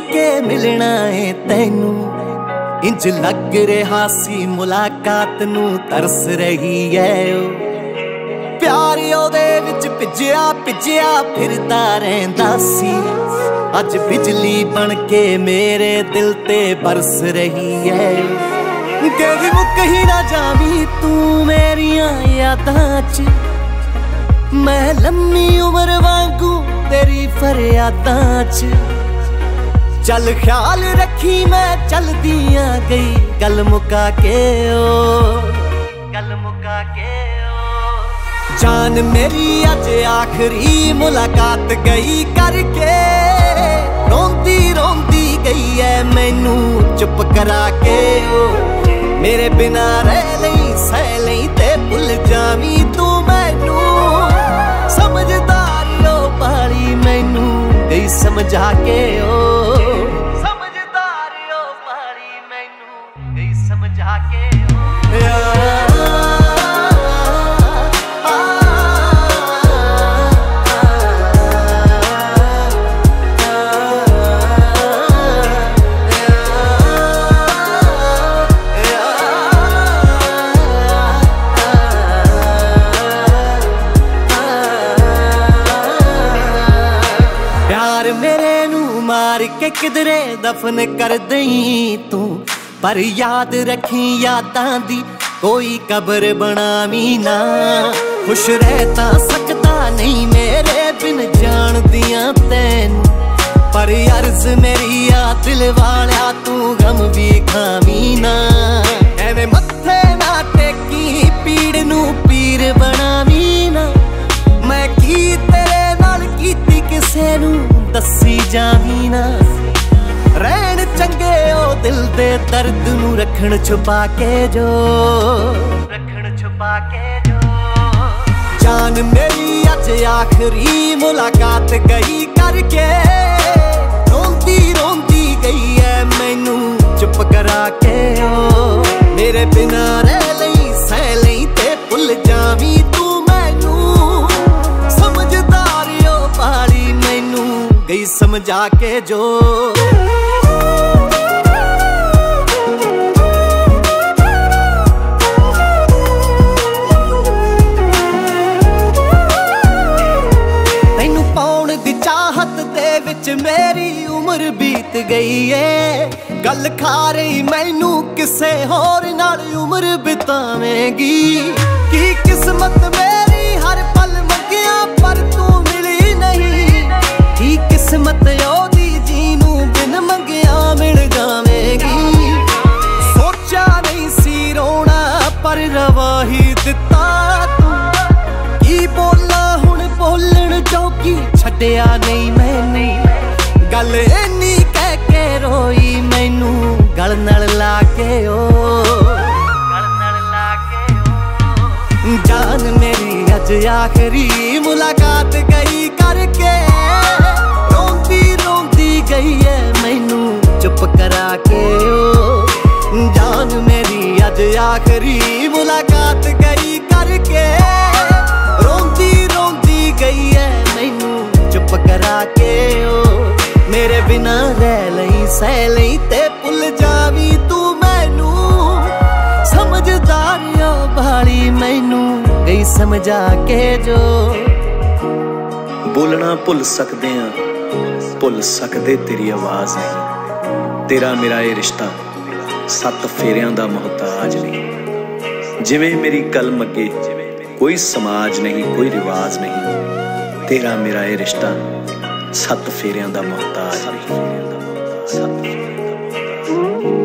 ਨਹੀਂ ਸੀ ਮਿਲਣਾ ਏ ਤੈਨੂੰ। ਇੰਜ ਲੱਗ ਰਿਹਾ ਸੀ ਮੁਲਾਕਾਤ ਨੂੰ ਤਰਸ ਰਹੀ ਐ ਉਹ ਪਿਆਰ ਉਹਦੇ ਵਿੱਚ ਭਿੱਜਿਆ ਭਿੱਜਿਆ ਫਿਰਦਾ ਰਹਿੰਦਾ ਸੀ। ਅੱਜ ਬਿਜਲੀ ਬਣ ਕੇ ਮੇਰੇ ਦਿਲ ਤੇ ਬਰਸ ਰਹੀ ਐ। ਕਦੇ ਮੁੱਕ ਹੀ ਨਾ ਜਾਵੀਂ ਤੂੰ ਮੇਰੀਆਂ ਯਾਦਾਂ 'ਚ। ਮੈਂ ਲੰਮੀ ਉਮਰ ਵਾਂਗੂ ਤੇਰੀ ਫਰਿਆਦਾਂ 'ਚ। ਚੱਲ ਖਿਆਲ ਰੱਖੀ ਮੈਂ ਚਲਦੀਆਂ ਗਈ। ਗੱਲ ਮੁਕਾ ਕੇ ਓ। ਗੱਲ ਮੁਕਾ ਕੇ ਓ। ਜਾਨ ਮੇਰੀ ਅੱਜ ਆਖਰੀ ਮੁਲਾਕਾਤ ਗਈ ਕਰਕੇ। ਰੋਂਦੀ ਰੋਂਦੀ ਗਈ ਐ ਮੈਨੂੰ ਚੁੱਪ ਕਰਾ ਕੇ ਓ। ਮੇਰੇ ਬਿਨਾ ਰਹਿ ਲਈ, ਸਹਿ ਲਈ ਤੇ ਭੁੱਲ ਜਾਵੀਂ ਤੂੰ ਮੈਨੂੰ। ਸਮਝਦਾਰ ਲੋ ਪਾਲੀ ਮੈਨੂੰ ਗਈ ਸਮਝਾ ਕੇ ਓ। ਸਮਝਾ ਕੇ ਓ ਪਿਆਰ ਮੇਰੇ ਨੂੰ ਮਾਰ ਕੇ ਕਿਧਰੇ ਦਫਨ ਕਰ ਦਈ ਤੂੰ? ਪਰ ਯਾਦ ਰੱਖੀ ਯਾਦਾਂ ਦੀ ਕੋਈ ਕਬਰ ਬਣਾਵੀਂ ਨਾ। ਖੁਸ਼ ਰਹਿ ਤਾਂ ਸਕਦਾ ਨਹੀਂ ਮੇਰੇ ਬਿਨ ਜਾਣਦੀਆਂ ਤੈਨੂੰ। ਪਰ ਅਰਜ਼ ਮੇਰੀ ਆ ਦਿਲ ਵਾਲਿਆ, ਤੂੰ ਗਮ ਵੀ ਖਾਵੀਂ ਨਾ। ਐਵੇਂ ਮੱਥੇ ਨਾ ਟੇਕੀ, ਪੀੜ ਨੂੰ ਪੀਰ ਬਣਾਵੀਂ ਨਾ। ਮੈਂ ਕੀ ਤੇਰੇ ਨਾਲ ਕੀਤੀ, ਕਿਸੇ ਨੂੰ ਦੱਸੀ ਜਾਵੀ ਨਾ। ਦਿਲ ਦੇ ਦਰਦ ਨੂੰ ਰੱਖਣ ਛੁਪਾ ਕੇ ਜੋ। ਰੱਖਣ ਛੁਪਾ ਕੇ ਜੋ। ਜਾਨ ਮੇਰੀ ਅੱਜ ਆਖਰੀ ਮੁਲਾਕਾਤ ਗਈ ਕਰਕੇ। ਰੋਂਦੀ ਰੋਂਦੀ ਗਈ ਐ ਮੈਨੂੰ ਚੁੱਪ ਕਰਾ ਕੇ ਓ। ਮੇਰੇ ਬਿਨਾ ਰਹਿ ਲਈ ਸਹਿ ਲਈ ਤੇ ਭੁੱਲ ਜਾਵੀਂ ਤੂੰ ਮੈਨੂੰ। ਸਮਝਦਾਰੀਓ ਪਾਲੀ ਮੈਨੂੰ ਗਈ ਸਮਝਾ ਕੇ ਜੋ। ਵਿੱਚ ਮੇਰੀ ਉਮਰ ਬੀਤ ਗਈ ਏ। ਗੱਲ ਖਾ ਰਹੀ ਮੈਨੂੰ ਕਿਸੇ ਹੋਰ ਨਾਲ ਉਮਰ ਬਿਤਾਵੇਂਗੀ। ਕੀ ਕਿਸਮਤ ਮੇਰੀ ਹਰ ਪਲ ਮੰਗਿਆ ਪਰ ਤੂੰ ਮਿਲੀ ਨਹੀਂ। ਕੀ ਕਿਸਮਤ ਉਹਦੀ ਜੀ ਨੂੰ ਬਿਨ ਮੰਗਿਆ ਮਿਲ ਜਾਵੇਂਗੀ। ਸੋਚਿਆ ਨਹੀਂ ਸੀ ਰੋਣਾ ਪਰ ਰਵਾ ਹੀ ਦਿੱਤਾ ਤੂੰ। ਕੀ ਬੋਲਾਂ ਹੁਣ ਬੋਲਣ ਜੋਗੀ ਛੱਡਿਆ ਨਹੀਂ ਗਲ ਨਾਲ ਲਾ ਕੇ ਓ। ਗਲ ਨਾਲ ਲਾ ਕੇ ਓ। ਜਾਨ ਮੇਰੀ ਅੱਜ ਆਖਰੀ ਮੁਲਾਕਾਤ ਗਈ ਕਰਕੇ। ਰੋਂਦੀ ਰੋਂਦੀ ਗਈ ਐ ਮੈਨੂੰ ਚੁੱਪ ਕਰਾ ਕੇ ਓ। ਜਾਨ ਮੇਰੀ ਅੱਜ ਆਖਰੀ ਮੁਲਾਕਾਤ ਗਈ ਕਰਕੇ। ਰੋਂਦੀ ਰੋਂਦੀ ਗਈ ਐ ਮੈਨੂੰ ਚੁੱਪ ਕਰਾ ਕੇ ਓ। ਮੇਰੇ ਬਿਨਾ ਰਹਿ ਲਈ ਸਹਿ ਲਈ ਤੇ ਮੈਨੂੰ ਸਮਝਾ ਕੇ ਜੋ। ਬੋਲਣਾ ਭੁੱਲ ਸਕਦੇ ਆ ਭੁੱਲ ਸਕਦੇ ਤੇਰੀ ਆਵਾਜ਼ ਨਹੀਂ। ਤੇਰਾ ਮੇਰਾ ਇਹ ਰਿਸ਼ਤਾ, ਸੱਤ ਫੇਰਿਆਂ ਦਾ ਮੁਹਤਾਜ ਨਹੀਂ। ਜਿਵੇਂ ਮੇਰੀ ਕਲਮ ਅੱਗੇ ਕੋਈ ਸਮਾਜ ਨਹੀਂ, ਕੋਈ ਰਿਵਾਜ ਨਹੀਂ। ਤੇਰਾ ਮੇਰਾ ਇਹ ਰਿਸ਼ਤਾ, ਸੱਤ ਫੇਰਿਆਂ ਦਾ ਮੁਹਤਾਜ ਨਹੀਂ। ਸੱਤ ਫੇਰਿਆਂ